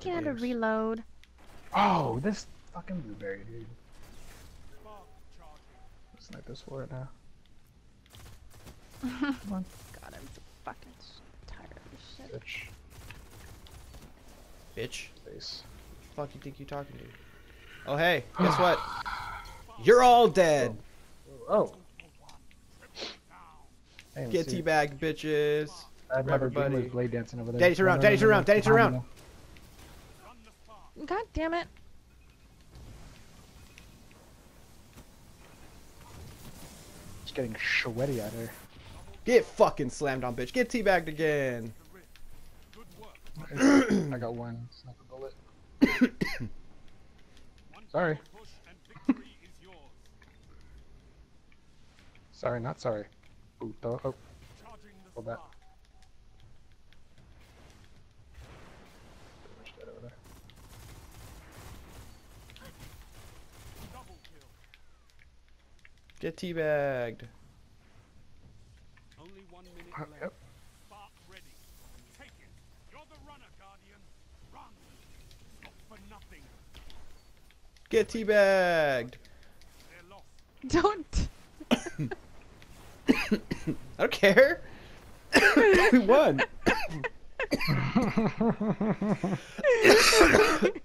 Fucking had to games. reload. Oh, this fucking blueberry, dude. Snipe this for it now. Come on, God, I'm so fucking tired of this shit. bitch. Bitch. Face. Fuck you think you're talking to? Oh hey, guess what? You're all dead. Oh. oh. I didn't Get see it. teabagged, bitches. I'd never dream everybody. of blade dancing over there. Daddy, turn around, Daddy, turn around, Daddy, turn around. God damn it. Just getting sweaty out here. Get fucking slammed on, bitch. Get teabagged again. I got one sniper bullet. sorry. sorry, not sorry. Ooh, oh, oh. Hold that. Get teabagged. Only one minute Uh, left. yep. Spark ready. Take it. You're the runner, Guardian. Run. Stop for nothing. Get teabagged. They're lost. Don't. I don't care. we won.